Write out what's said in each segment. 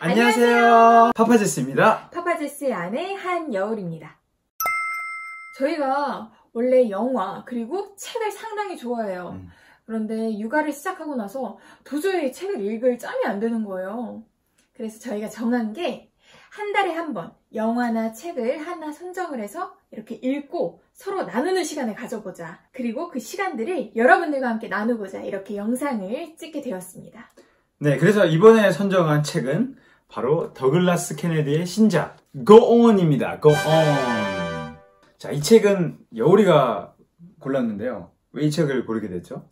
안녕하세요. 파파제스입니다. 파파제스의 아내 한여울입니다. 저희가 원래 영화 그리고 책을 상당히 좋아해요. 음. 그런데 육아를 시작하고 나서 도저히 책을 읽을 짬이 안 되는 거예요. 그래서 저희가 정한 게 한 달에 한 번 영화나 책을 하나 선정을 해서 이렇게 읽고 서로 나누는 시간을 가져보자. 그리고 그 시간들을 여러분들과 함께 나누고자 이렇게 영상을 찍게 되었습니다. 네, 그래서 이번에 선정한 책은 바로 더글라스 케네디의 신작 Go On입니다. Go On. 자, 이 책은 여울이가 골랐는데요. 왜 이 책을 고르게 됐죠?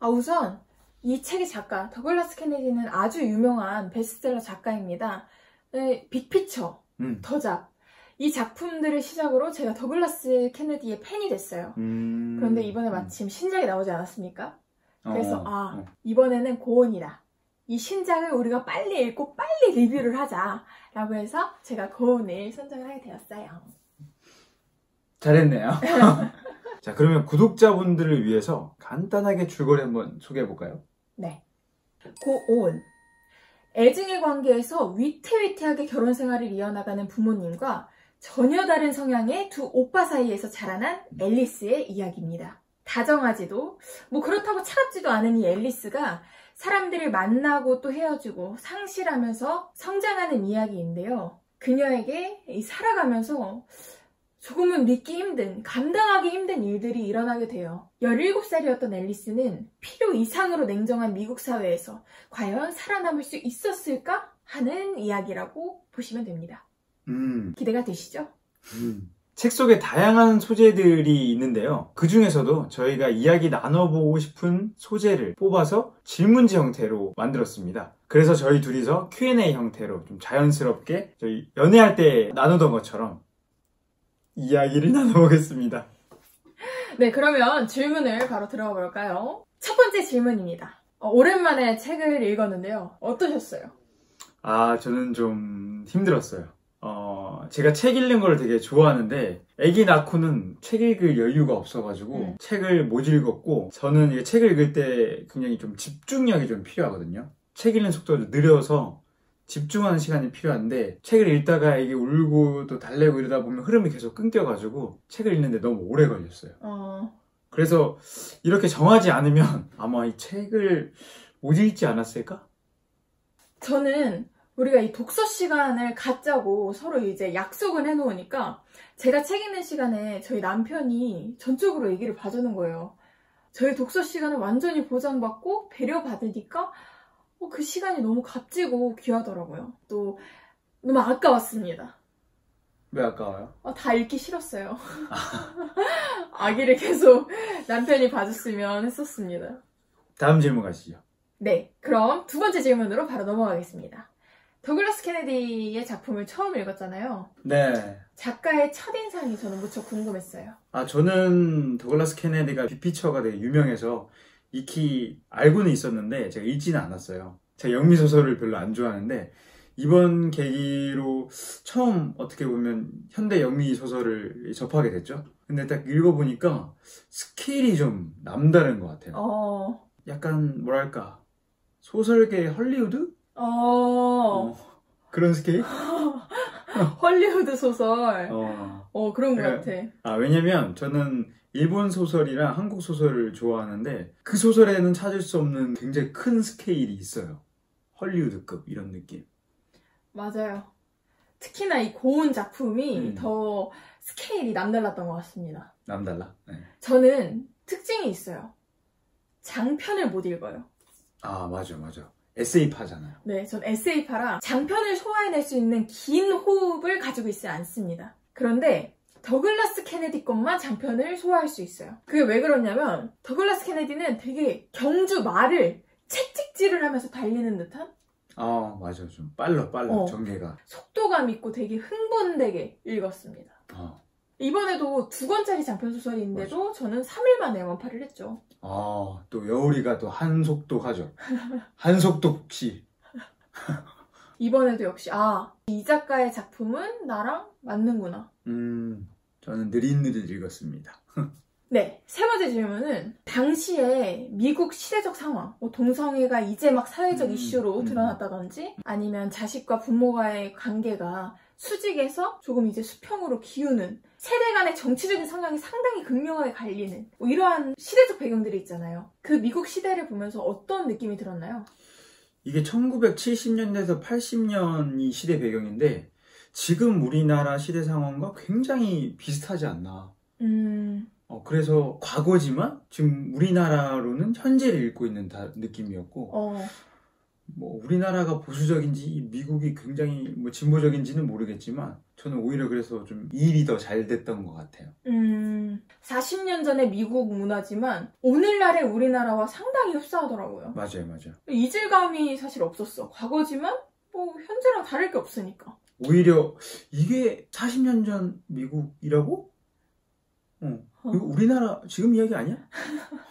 아, 우선 이 책의 작가 더글라스 케네디는 아주 유명한 베스트셀러 작가입니다. 네, 빅피처, 음. 더작 이 작품들을 시작으로 제가 더글라스 케네디의 팬이 됐어요. 음. 그런데 이번에 마침 신작이 나오지 않았습니까? 그래서 어, 아 어. 이번에는 고온이다. 이 신작을 우리가 빨리 읽고 빨리 리뷰를 하자라고 해서 제가 고온을 선정을 하게 되었어요. 잘했네요. 자, 그러면 구독자분들을 위해서 간단하게 줄거리 한번 소개해 볼까요? 네. 고온. 애증의 관계에서 위태위태하게 결혼 생활을 이어나가는 부모님과 전혀 다른 성향의 두 오빠 사이에서 자라난 앨리스의 이야기입니다. 다정하지도, 뭐 그렇다고 차갑지도 않은 이 앨리스가 사람들을 만나고 또 헤어지고 상실하면서 성장하는 이야기인데요. 그녀에게 이 살아가면서 조금은 믿기 힘든, 감당하기 힘든 일들이 일어나게 돼요. 17살이었던 앨리스는 필요 이상으로 냉정한 미국 사회에서 과연 살아남을 수 있었을까? 하는 이야기라고 보시면 됩니다. 음. 기대가 되시죠? 음. 책 속에 다양한 소재들이 있는데요. 그 중에서도 저희가 이야기 나눠보고 싶은 소재를 뽑아서 질문지 형태로 만들었습니다. 그래서 저희 둘이서 Q&A 형태로 좀 자연스럽게 저희 연애할 때 나누던 것처럼 이야기를 나눠보겠습니다. 네, 그러면 질문을 바로 들어가 볼까요? 첫 번째 질문입니다. 어, 오랜만에 책을 읽었는데요. 어떠셨어요? 아, 저는 좀 힘들었어요. 어, 제가 책 읽는 걸 되게 좋아하는데, 아기 낳고는 책 읽을 여유가 없어가지고, 음. 책을 못 읽었고, 저는 이게 책을 읽을 때 굉장히 좀 집중력이 좀 필요하거든요. 책 읽는 속도가 좀 느려서 집중하는 시간이 필요한데, 책을 읽다가 이게 울고 또 달래고 이러다 보면 흐름이 계속 끊겨가지고, 책을 읽는데 너무 오래 걸렸어요. 어, 그래서 이렇게 정하지 않으면 아마 이 책을 못 읽지 않았을까? 저는 우리가 이 독서 시간을 갖자고 서로 이제 약속을 해놓으니까 제가 책 읽는 시간에 저희 남편이 전적으로 얘기를 봐주는 거예요. 저희 독서 시간을 완전히 보장받고 배려받으니까 어, 그 시간이 너무 값지고 귀하더라고요. 또 너무 아까웠습니다. 왜 아까워요? 어, 다 읽기 싫었어요. 아기를 계속 남편이 봐줬으면 했었습니다. 다음 질문 가시죠. 네, 그럼 두 번째 질문으로 바로 넘어가겠습니다. 더글라스 케네디의 작품을 처음 읽었잖아요. 네. 작가의 첫인상이 저는 무척 궁금했어요. 아, 저는 더글라스 케네디가 빅피처가 되게 유명해서 익히 알고는 있었는데 제가 읽지는 않았어요. 제가 영미 소설을 별로 안 좋아하는데 이번 계기로 처음 어떻게 보면 현대 영미 소설을 접하게 됐죠. 근데 딱 읽어보니까 스케일이 좀 남다른 것 같아요. 어, 약간 뭐랄까 소설계 헐리우드? 어, 어, 그런 스케일? 헐리우드 소설. 어. 어, 그런 것 네. 같아. 아, 왜냐면 저는 일본 소설이랑 한국 소설을 좋아하는데 그 소설에는 찾을 수 없는 굉장히 큰 스케일이 있어요. 헐리우드급 이런 느낌. 맞아요. 특히나 이 고 온 작품이 음. 더 스케일이 남달랐던 것 같습니다. 남달라. 네. 저는 특징이 있어요. 장편을 못 읽어요. 아, 맞아, 맞아. 에세이파잖아요. 네, 전 에세이파라 장편을 소화해낼 수 있는 긴 호흡을 가지고 있지 않습니다. 그런데 더글라스 케네디 것만 장편을 소화할 수 있어요. 그게 왜 그러냐면 더글라스 케네디는 되게 경주 말을 채찍질을 하면서 달리는 듯한 아, 맞아. 좀 빨라, 빨라. 어. 전개가. 속도감 있고 되게 흥분되게 읽었습니다. 어. 이번에도 두 권짜리 장편 소설인데도 저는 3일 만에 완파를 했죠. 아, 또 여울이가 또 한속독 하죠. 한속독 씨. 이번에도 역시 아, 이 작가의 작품은 나랑 맞는구나. 음, 저는 느릿느릿 읽었습니다. 네, 세 번째 질문은 당시에 미국 시대적 상황, 뭐 동성애가 이제 막 사회적 음, 이슈로 음. 드러났다든지 아니면 자식과 부모와의 관계가 수직에서 조금 이제 수평으로 기우는 세대 간의 정치적인 성향이 상당히 극명하게 갈리는 뭐 이러한 시대적 배경들이 있잖아요. 그 미국 시대를 보면서 어떤 느낌이 들었나요? 이게 1970년대에서 80년이 시대 배경인데 지금 우리나라 시대 상황과 굉장히 비슷하지 않나. 음, 어, 그래서 과거지만 지금 우리나라로는 현재를 읽고 있는 다- 느낌이었고 어, 뭐 우리나라가 보수적인지 미국이 굉장히 뭐 진보적인지는 모르겠지만 저는 오히려 그래서 좀 일이 더 잘 됐던 것 같아요. 음, 40년 전의 미국 문화지만 오늘날의 우리나라와 상당히 흡사하더라고요. 맞아요, 맞아요. 이질감이 사실 없었어. 과거지만 뭐 현재랑 다를 게 없으니까. 오히려 이게 40년 전 미국이라고? 어, 이거 우리나라 지금 이야기 아니야?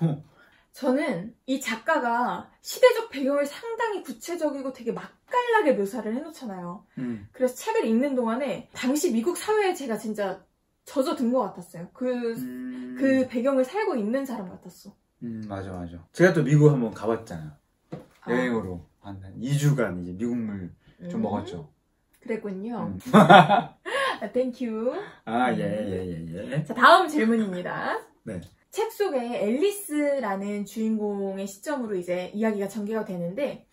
어, 저는 이 작가가 시대적 배경을 상당히 구체적이고 되게 맛깔나게 묘사를 해놓잖아요. 음, 그래서 책을 읽는 동안에 당시 미국 사회에 제가 진짜 젖어든 것 같았어요. 그, 음, 그 배경을 살고 있는 사람 같았어. 음, 맞아, 맞아. 제가 또 미국 한번 가봤잖아요. 아, 여행으로 한 2주간 이제 미국물 좀 음, 먹었죠. 그랬군요. 음. 아, thank you. 아, 예, 예, 예, 예. 자, 다음 질문입니다. 네. 책 속에 앨리스라는 주인공의 시점으로 이제 이야기가 전개가 되는데,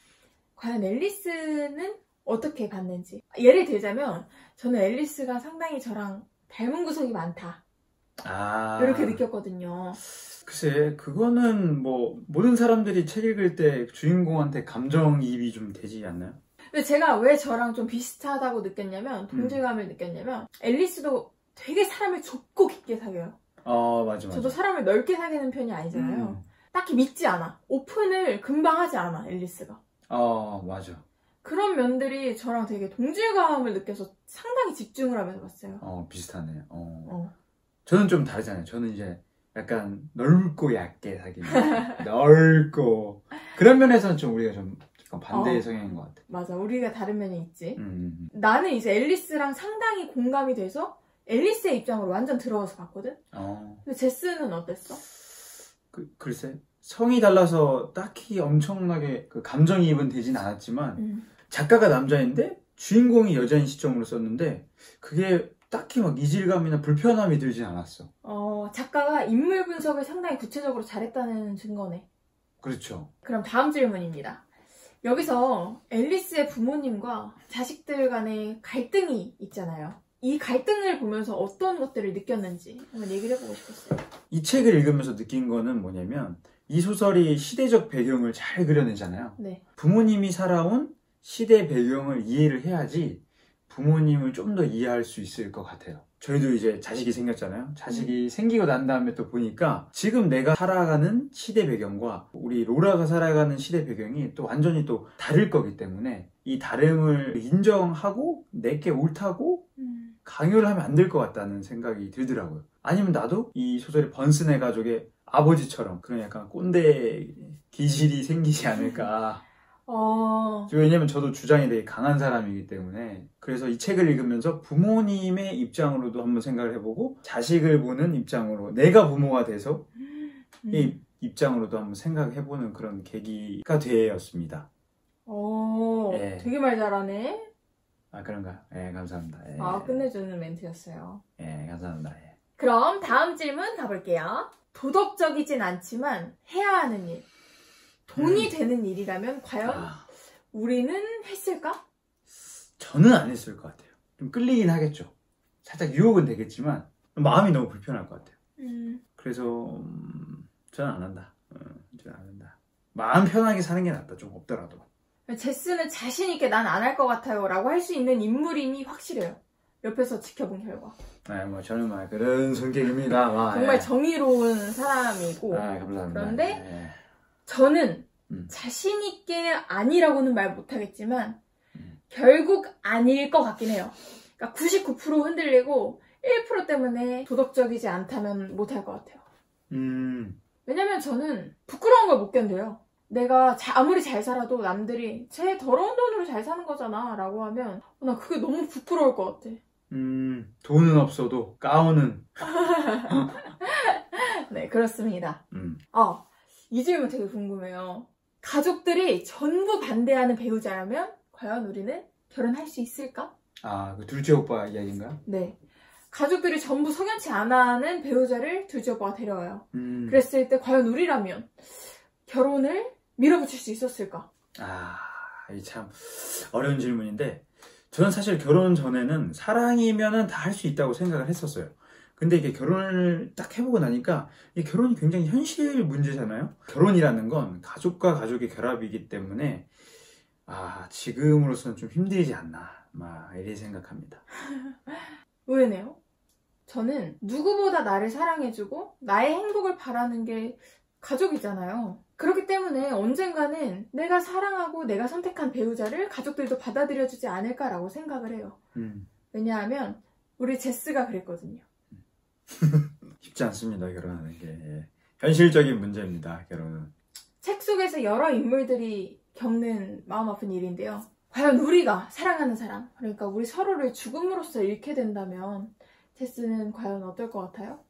과연 앨리스는 어떻게 봤는지. 예를 들자면, 저는 앨리스가 상당히 저랑 닮은 구석이 많다. 아. 이렇게 느꼈거든요. 글쎄, 그거는 뭐, 모든 사람들이 책 읽을 때 주인공한테 감정이입이 좀 되지 않나요? 근데 제가 왜 저랑 좀 비슷하다고 느꼈냐면, 동질감을 느꼈냐면, 앨리스도 되게 사람을 좁고 깊게 사귀어요. 어, 맞아, 맞아. 저도 사람을 넓게 사귀는 편이 아니잖아요. 음. 딱히 믿지 않아. 오픈을 금방 하지 않아, 앨리스가. 어, 맞아. 그런 면들이 저랑 되게 동질감을 느껴서 상당히 집중을 하면서 봤어요. 어, 비슷하네요. 어. 어. 저는 좀 다르잖아요. 저는 이제 약간 넓고 얇게 사귀는. 넓고. 그런 면에서는 좀 우리가 좀 약간 반대의 어. 성향인 것 같아. 맞아, 우리가 다른 면이 있지. 음, 음, 음. 나는 이제 앨리스랑 상당히 공감이 돼서 앨리스의 입장으로 완전 들어가서 봤거든? 어, 근데 제스는 어땠어? 그, 글쎄. 성이 달라서 딱히 엄청나게 그 감정이입은 되진 않았지만, 음. 작가가 남자인데 주인공이 여자인 시점으로 썼는데 그게 딱히 막 이질감이나 불편함이 들진 않았어. 어, 작가가 인물 분석을 상당히 구체적으로 잘했다는 증거네. 그렇죠. 그럼 다음 질문입니다. 여기서 앨리스의 부모님과 자식들 간의 갈등이 있잖아요. 이 갈등을 보면서 어떤 것들을 느꼈는지 한번 얘기를 해보고 싶었어요. 이 책을 읽으면서 느낀 거는 뭐냐면 이 소설이 시대적 배경을 잘 그려내잖아요. 네. 부모님이 살아온 시대 배경을 이해를 해야지 부모님을 좀 더 이해할 수 있을 것 같아요. 저희도 이제 자식이 생겼잖아요. 자식이 생기고 난 다음에 또 보니까 지금 내가 살아가는 시대 배경과 우리 로라가 살아가는 시대 배경이 또 완전히 또 다를 거기 때문에 이 다름을 인정하고 내게 옳다고 음. 강요를 하면 안 될 것 같다는 생각이 들더라고요. 아니면 나도 이 소설의 번스네 가족의 아버지처럼 그런 약간 꼰대 기질이 생기지 않을까. 어, 왜냐면 저도 주장이 되게 강한 사람이기 때문에 그래서 이 책을 읽으면서 부모님의 입장으로도 한번 생각을 해보고 자식을 보는 입장으로 내가 부모가 돼서 음. 이 입장으로도 한번 생각해보는 그런 계기가 되었습니다. 어, 예. 되게 말 잘하네. 아 그런가? 예 감사합니다. 예, 아, 끝내주는 멘트였어요. 예 감사합니다. 예. 그럼 다음 질문 가볼게요. 도덕적이진 않지만 해야 하는 일. 돈이 음. 되는 일이라면 과연 아, 우리는 했을까? 저는 안 했을 것 같아요. 좀 끌리긴 하겠죠. 살짝 유혹은 되겠지만 마음이 너무 불편할 것 같아요. 음, 그래서 음, 저는 안 한다. 어, 저는 안 한다. 마음 편하게 사는 게 낫다. 좀 없더라도. 제스는 자신있게 난 안 할 것 같아요 라고 할 수 있는 인물임이 확실해요. 옆에서 지켜본 결과. 네, 뭐 저는 막 그런 성격입니다. 막, 정말 예. 정의로운 사람이고 아, 감사합니다. 그런데 예. 저는 음. 자신있게 아니라고는 말 못하겠지만 음. 결국 아닐 것 같긴 해요. 그러니까 99% 흔들리고 1% 때문에 도덕적이지 않다면 못할 것 같아요. 음, 왜냐면 저는 부끄러운 걸 못 견뎌요. 내가 자- 아무리 잘 살아도 남들이 쟤 더러운 돈으로 잘 사는 거잖아 라고 하면 나 그게 너무 부끄러울 것 같아. 음, 돈은 없어도 가운은 네, 그렇습니다. 음. 어, 이 질문 되게 궁금해요. 가족들이 전부 반대하는 배우자라면 과연 우리는 결혼할 수 있을까? 아, 그 둘째 오빠 이야기인가요? 네. 가족들이 전부 석연치 않아 하는 배우자를 둘째 오빠가 데려와요. 음. 그랬을 때 과연 우리라면 결혼을 밀어붙일 수 있었을까? 아, 이 참 어려운 질문인데 저는 사실 결혼 전에는 사랑이면은 다 할 수 있다고 생각을 했었어요. 근데 이게 결혼을 딱 해보고 나니까 이 결혼이 굉장히 현실 문제잖아요. 결혼이라는 건 가족과 가족의 결합이기 때문에 아 지금으로서는 좀 힘들지 않나 막 이렇게 생각합니다. 의외네요. 저는 누구보다 나를 사랑해주고 나의 행복을 바라는 게 가족이잖아요. 그렇기 때문에 언젠가는 내가 사랑하고 내가 선택한 배우자를 가족들도 받아들여주지 않을까라고 생각을 해요. 음, 왜냐하면 우리 제스가 그랬거든요. 쉽지 않습니다 결혼하는 게 예. 현실적인 문제입니다 결혼은. 책 속에서 여러 인물들이 겪는 마음 아픈 일인데요. 과연 우리가 사랑하는 사람, 그러니까 우리 서로를 죽음으로써 잃게 된다면 제스는 과연 어떨 것 같아요?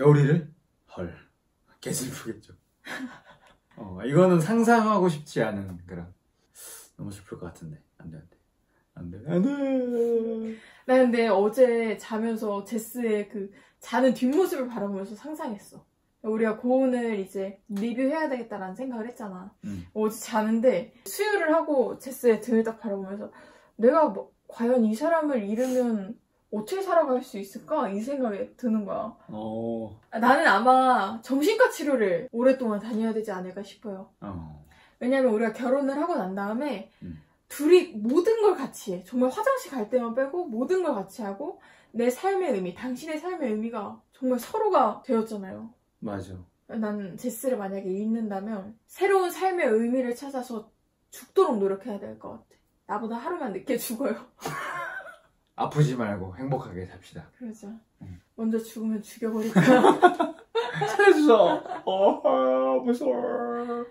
여우리를 헐 개슬프겠죠. 어 이거는 상상하고 싶지 않은 그런 너무 슬플 것 같은데 안돼 안돼 안돼 안돼. 나 근데 어제 자면서 제스의 그 자는 뒷모습을 바라보면서 상상했어. 우리가 고온을 이제 리뷰해야 되겠다라는 생각을 했잖아. 음. 어제 자는데 수유를 하고 제스의 등을 딱 바라보면서 내가 뭐, 과연 이 사람을 잃으면 어떻게 살아갈 수 있을까? 이 생각이 드는 거야. 어. 아, 나는 아마 정신과 치료를 오랫동안 다녀야 되지 않을까 싶어요. 어. 왜냐면 우리가 결혼을 하고 난 다음에 음. 둘이 모든 걸 같이 해. 정말 화장실 갈 때만 빼고 모든 걸 같이 하고 내 삶의 의미, 당신의 삶의 의미가 정말 서로가 되었잖아요. 맞아. 난 제스를 만약에 잃는다면 새로운 삶의 의미를 찾아서 죽도록 노력해야 될 것 같아. 나보다 하루만 늦게 죽어요. 아프지 말고 행복하게 삽시다. 그러자. 음. 먼저 죽으면 죽여버릴 거야. 살려주소. 어 무서워.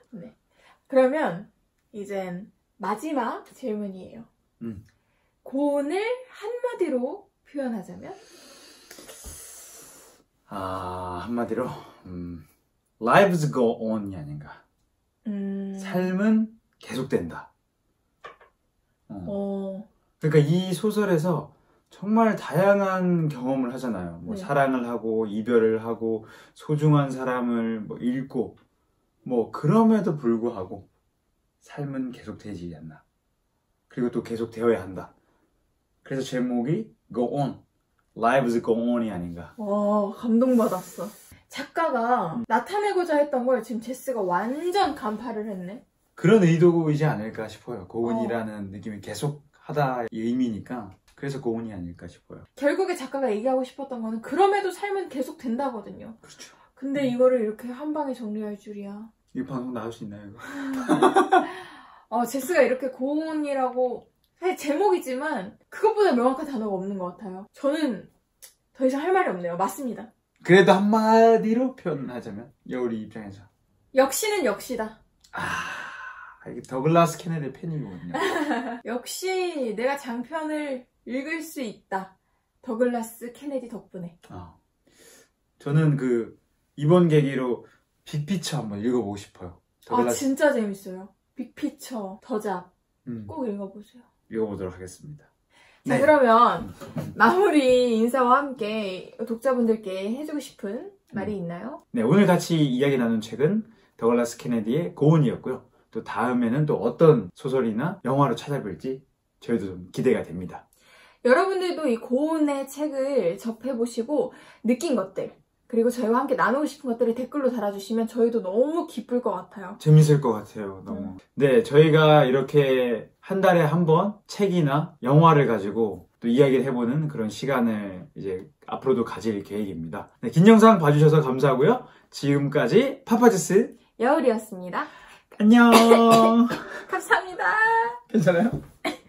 그러면 이젠 마지막 질문이에요. 음. 고온을 한마디로 표현하자면? 아 한마디로 음, lives go on이 아닌가. 음... 삶은 계속된다. 어. 어... 그러니까 이 소설에서 정말 다양한 경험을 하잖아요. 뭐 네. 사랑을 하고 이별을 하고 소중한 사람을 뭐 잃고 뭐 그럼에도 불구하고 삶은 계속 되지 않나. 그리고 또 계속 되어야 한다. 그래서 제목이 Go On, Lives Go On이 아닌가. 와, 감동받았어. 작가가 나타내고자 했던 걸 지금 제스가 완전 간파를 했네. 그런 의도이지 않을까 싶어요. 고운이라는 느낌이 계속 하다의 의미니까 그래서 고운이 아닐까 싶어요. 결국에 작가가 얘기하고 싶었던 거는 그럼에도 삶은 계속 된다거든요. 그렇죠. 근데 이거를 이렇게 한 방에 정리할 줄이야. 이 방송 나올 수 있나요? 이거? 어, 제스가 이렇게 고온이라고 사실 제목이지만 그것보다 명확한 단어가 없는 것 같아요. 저는 더 이상 할 말이 없네요. 맞습니다. 그래도 한마디로 표현하자면 여우리 입장에서 역시는 역시다. 아 이게 더글라스 케네디 팬이거든요. 역시 내가 장편을 읽을 수 있다. 더글라스 케네디 덕분에. 어. 저는 그 이번 계기로 빅피처 한번 읽어보고 싶어요. 아 더글라스 진짜 재밌어요. 빅피처, 더잡 음, 꼭 읽어보세요. 읽어보도록 하겠습니다. 자 네. 그러면 마무리 인사와 함께 독자분들께 해주고 싶은 말이 있나요? 네, 오늘 같이 이야기 나눈 책은 더글라스 케네디의 고온이었고요. 또 다음에는 또 어떤 소설이나 영화로 찾아뵐지 저희도 좀 기대가 됩니다. 여러분들도 이 고운의 책을 접해보시고 느낀 것들 그리고 저희와 함께 나누고 싶은 것들을 댓글로 달아주시면 저희도 너무 기쁠 것 같아요. 재밌을 것 같아요, 너무. 네, 저희가 이렇게 한 달에 한 번 책이나 영화를 가지고 또 이야기를 해보는 그런 시간을 이제 앞으로도 가질 계획입니다. 네, 긴 영상 봐주셔서 감사하고요. 지금까지 파파주스 여울이었습니다. 안녕. 감사합니다. 괜찮아요?